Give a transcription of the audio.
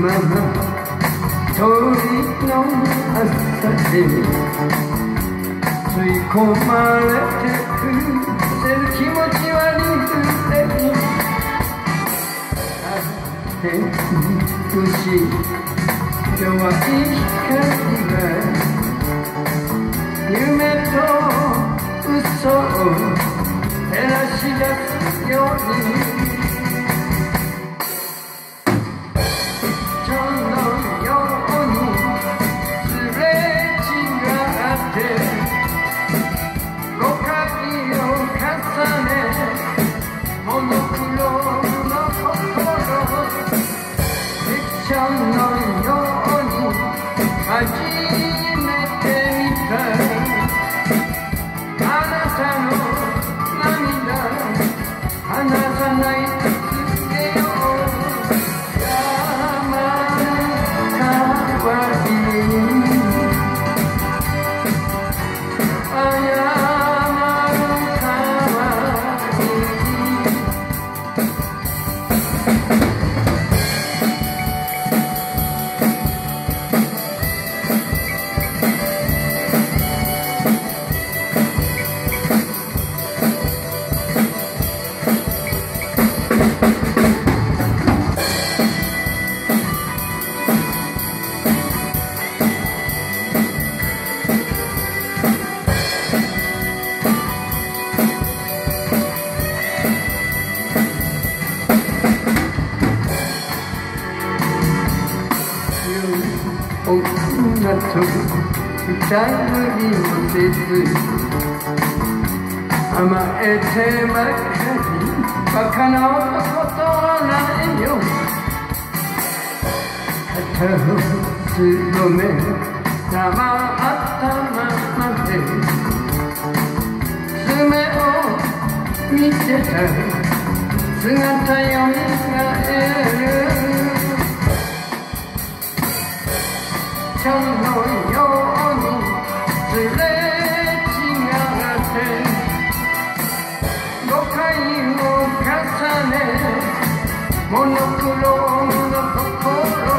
まま鳥の朝で吸い込まれてくせる気持ち悪い腕にあって美しい弱い光が夢と嘘を照らし出すように。女と Otuna çok Daima bir mutluluk 甘えてばかりバカな男とはないよ肩をすぼめ生頭まで爪を見てた姿よみがえるちゃんのよ Monoculo, the